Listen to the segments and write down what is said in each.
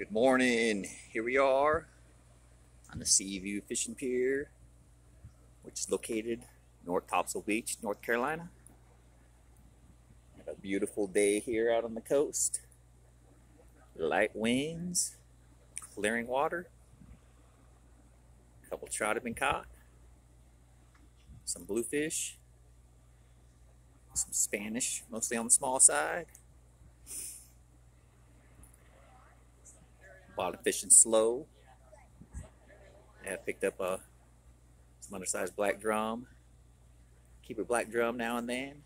Good morning. Here we are on the Seaview Fishing Pier, which is located North Topsail Beach, North Carolina. Have a beautiful day here out on the coast. Light winds, clearing water. A couple trout have been caught. Some bluefish. Some Spanish, mostly on the small side. Bottom fishing slow. I picked up a some undersized black drum. Keep a black drum now and then.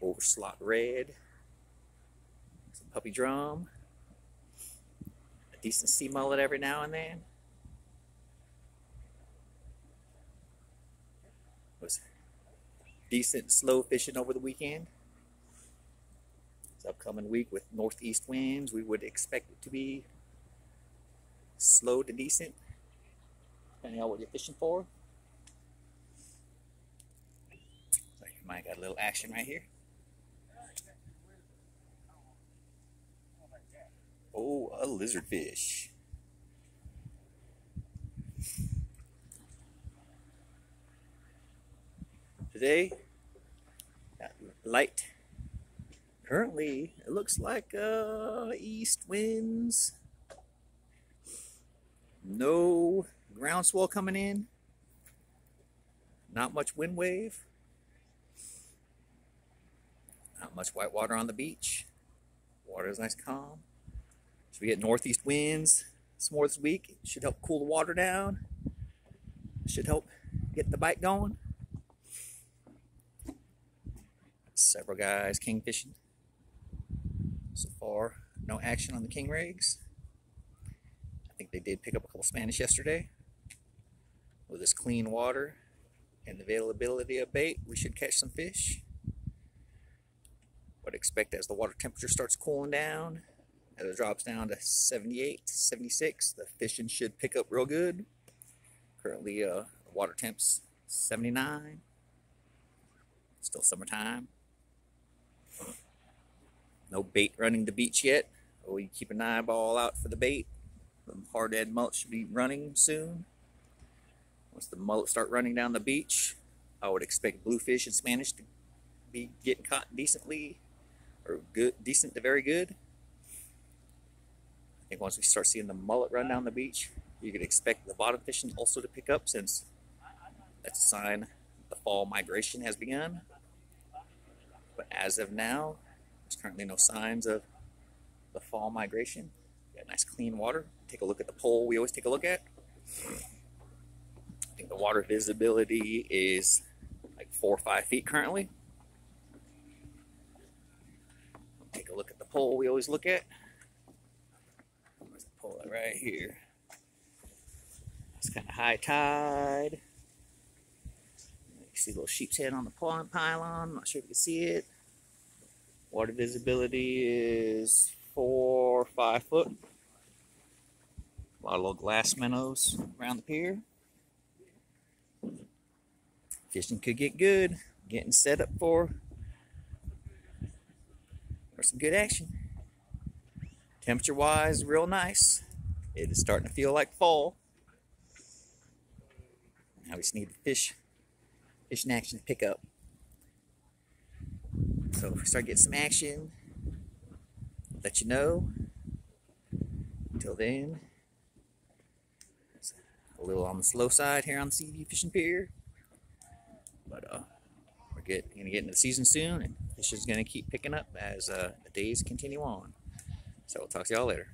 Over slot red. Some puppy drum. A decent sea mullet every now and then. Was decent slow fishing over the weekend upcoming week with northeast winds, we would expect it to be slow to decent, depending on what you're fishing for. So you might got a little action right here. Oh, a lizard fish. Today, light currently it looks like uh, east winds. No groundswell coming in. Not much wind wave. Not much white water on the beach. Water is nice calm. So we get northeast winds some more this week? It should help cool the water down. Should help get the bite going. Several guys king fishing so far, no action on the king rigs. I think they did pick up a couple Spanish yesterday. With this clean water and the availability of bait, we should catch some fish. But expect as the water temperature starts cooling down, as it drops down to 78, 76, the fishing should pick up real good. Currently, uh, water temps 79. Still summertime. No bait running the beach yet. We keep an eyeball out for the bait. The hard-head mullet should be running soon. Once the mullet start running down the beach, I would expect bluefish and Spanish to be getting caught decently, or good, decent to very good. I think once we start seeing the mullet run down the beach, you could expect the bottom fishing also to pick up since that's a sign the fall migration has begun. But as of now, there's currently no signs of the fall migration. Got nice clean water. Take a look at the pole we always take a look at. I think the water visibility is like four or five feet currently. Take a look at the pole we always look at. Where's the pole right here? It's kind of high tide. You see a little sheep's head on the pylon. I'm not sure if you can see it. Water visibility is four or five foot. A lot of little glass minnows around the pier. Fishing could get good. Getting set up for, for some good action. Temperature wise, real nice. It is starting to feel like fall. Now we just need the fish, fishing action to pick up. So if we start getting some action, let you know. Until then, a little on the slow side here on the Seaview Fishing Pier. But uh, we're get, gonna get into the season soon, and fishing's gonna keep picking up as uh, the days continue on. So we'll talk to y'all later.